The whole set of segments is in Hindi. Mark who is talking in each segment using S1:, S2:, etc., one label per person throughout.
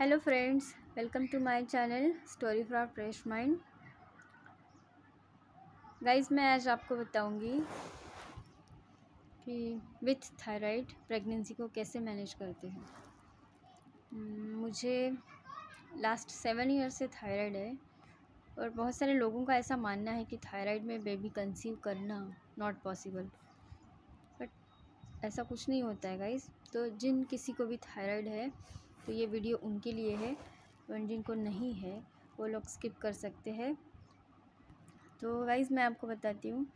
S1: Hello friends welcome to my channel story for fresh mind guys मैं आज आपको बताऊँगी कि विथ थायराइड प्रेगनेंसी को कैसे मैनेज करते हैं। हम्म, मुझे लास्ट सेवन ईयर से थायराइड है और बहुत सारे लोगों का ऐसा मानना है कि थायराइड में बेबी कंसीव करना नॉट पॉसिबल बट ऐसा कुछ नहीं होता है गाइस तो जिन किसी को भी थायराइड है तो ये वीडियो उनके लिए है, और जिनको नहीं है, वो लोग स्किप कर सकते हैं। तो गाइज़ मैं आपको बताती हूँ।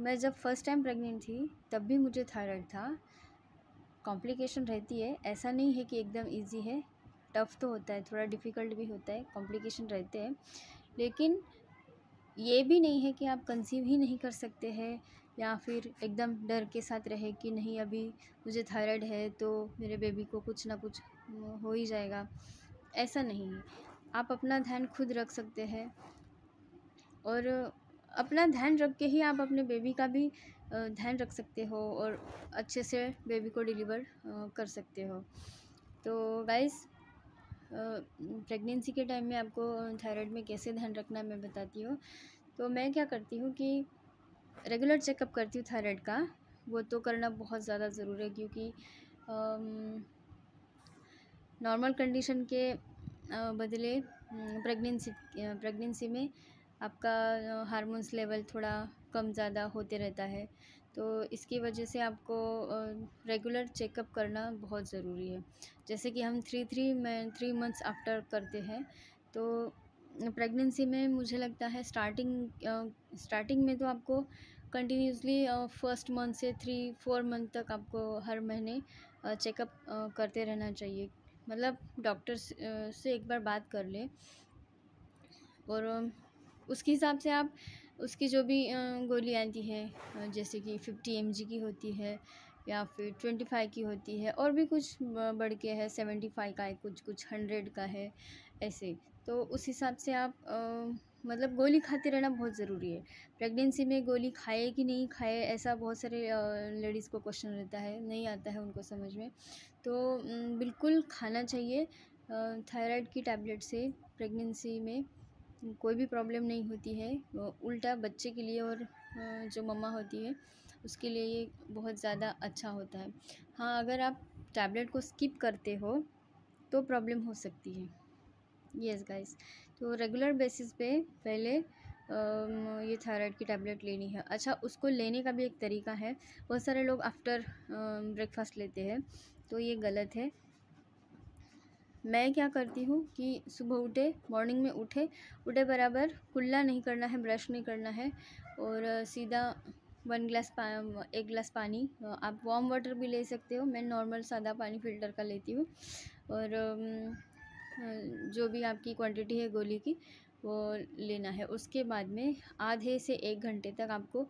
S1: मैं जब फ़र्स्ट टाइम प्रेग्नेंट थी, तब भी मुझे थायराइड था। कॉम्प्लिकेशन रहती है। ऐसा नहीं है कि एकदम इजी है। टफ़ तो होता है, थोड़ा डिफ़िकल्ट भी होता है। कॉम्प्लिकेशन रहते हैं। लेकिन ये भी नहीं है कि आप कंसीव ही नहीं कर सकते हैं। या फिर एकदम डर के साथ रहे कि नहीं, अभी मुझे थायराइड है तो मेरे बेबी को कुछ ना कुछ हो ही जाएगा। ऐसा नहीं है। आप अपना ध्यान खुद रख सकते हैं और अपना ध्यान रख के ही आप अपने बेबी का भी ध्यान रख सकते हो और अच्छे से बेबी को डिलीवर कर सकते हो। तो गाइस प्रेगनेंसी के टाइम में आपको थायराइड में कैसे ध्यान रखना है मैं बताती हूँ। तो मैं क्या करती हूँ कि रेगुलर चेकअप करती हूँ थायराइड का, वो तो करना बहुत ज़्यादा ज़रूरी है क्योंकि नॉर्मल कंडीशन के बदले प्रेगनेंसी प्रेगनेंसी में आपका हार्मोन्स लेवल थोड़ा कम ज़्यादा होते रहता है। तो इसकी वजह से आपको रेगुलर चेकअप करना बहुत ज़रूरी है। जैसे कि हम थ्री थ्री, में, थ्री मंथ्स आफ्टर करते हैं तो प्रेगनेंसी में मुझे लगता है स्टार्टिंग स्टार्टिंग में तो आपको कंटिन्यूसली फ़र्स्ट मंथ से थ्री फोर मंथ तक आपको हर महीने चेकअप करते रहना चाहिए। मतलब डॉक्टर से एक बार बात कर ले और उसके हिसाब से आप, उसकी जो भी गोली आती है जैसे कि फिफ्टी एमजी की होती है या फिर ट्वेंटी फाइव की होती है और भी कुछ बढ़ के है सेवेंटी फाइव का है, कुछ कुछ हंड्रेड का है ऐसे। तो उस हिसाब से आप आ, मतलब गोली खाते रहना बहुत ज़रूरी है। प्रेगनेंसी में गोली खाए कि नहीं खाए ऐसा बहुत सारे लेडीज़ को क्वेश्चन रहता है नहीं आता है उनको समझ में। तो बिल्कुल खाना चाहिए थायराइड की टैबलेट से प्रेगनेंसी में। कोई भी प्रॉब्लम नहीं होती है उल्टा बच्चे के लिए और जो मम्मा होती है उसके लिए ये बहुत ज़्यादा अच्छा होता है। हाँ अगर आप टैबलेट को स्किप करते हो तो प्रॉब्लम हो सकती है। यस गाइस तो रेगुलर बेसिस पे पहले ये थायराइड की टैबलेट लेनी है। अच्छा उसको लेने का भी एक तरीका है। बहुत सारे लोग आफ्टर ब्रेकफास्ट लेते हैं तो ये गलत है। मैं क्या करती हूँ कि सुबह उठे मॉर्निंग में उठे उठे बराबर कुल्ला नहीं करना है ब्रश नहीं करना है, और सीधा वन ग्लास एक ग्लास पानी, आप वार्म वाटर भी ले सकते हो, मैं नॉर्मल सादा पानी फ़िल्टर का लेती हूँ। और जो भी आपकी क्वांटिटी है गोली की, वो लेना है। उसके बाद में आधे से एक घंटे तक आपको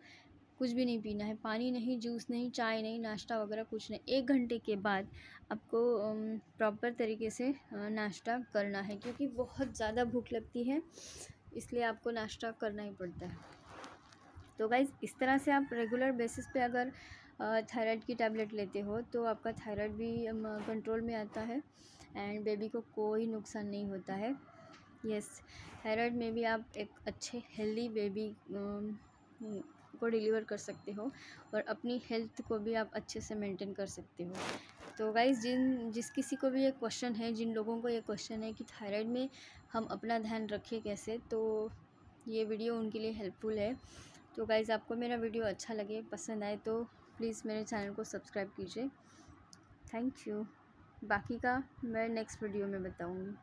S1: कुछ भी नहीं पीना है। पानी नहीं जूस नहीं, चाय नहीं, नाश्ता वगैरह कुछ नहीं। एक घंटे के बाद आपको प्रॉपर तरीके से नाश्ता करना है, क्योंकि बहुत ज़्यादा भूख लगती है, इसलिए आपको नाश्ता करना ही पड़ता है। तो गाइज़ इस तरह से आप रेगुलर बेसिस पे अगर थायराइड की टैबलेट लेते हो तो आपका थायराइड भी कंट्रोल में आता है। एंड बेबी को कोई नुकसान नहीं होता है। यस थायराइड में भी आप एक अच्छे, हेल्दी बेबी को डिलीवर कर सकते हो और अपनी हेल्थ को भी आप अच्छे से मेंटेन कर सकते हो। तो गाइज़ जिन, जिस किसी को भी ये क्वेश्चन है, जिन लोगों को ये क्वेश्चन है कि थायराइड में हम अपना ध्यान रखें कैसे तो ये वीडियो उनके लिए हेल्पफुल है। तो गाइज़ आपको मेरा वीडियो अच्छा लगे, पसंद आए तो प्लीज़ मेरे चैनल को सब्सक्राइब कीजिए। Thank you. बाकी का मैं नेक्स्ट वीडियो में बताऊँगी।